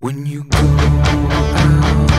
When you go out.